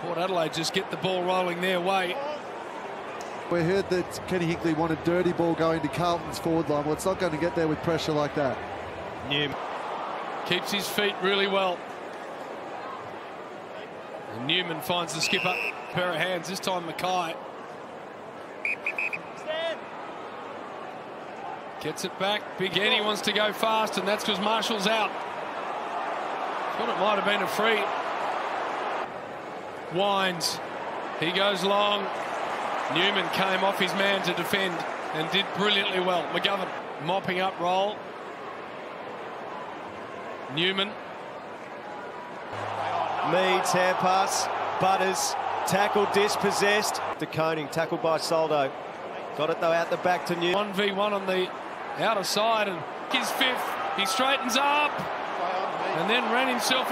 Port Adelaide just get the ball rolling their way. We heard that Kenny Hinkley wanted dirty ball going to Carlton's forward line. Well, it's not going to get there with pressure like that. Newman keeps his feet really well. And Newman finds the skipper. Pair of hands, this time McKay. Gets it back. Big Eddie wants to go fast, and that's because Marshall's out. Thought it might have been a free. Wines. He goes long. Newman came off his man to defend and did brilliantly well. McGovern mopping up role. Newman. Meads, hand pass. Butters, tackle dispossessed. De Koning, tackled by Soldo. Got it though out the back to Newman. 1v1 on the outer side and his fifth. He straightens up and then ran himself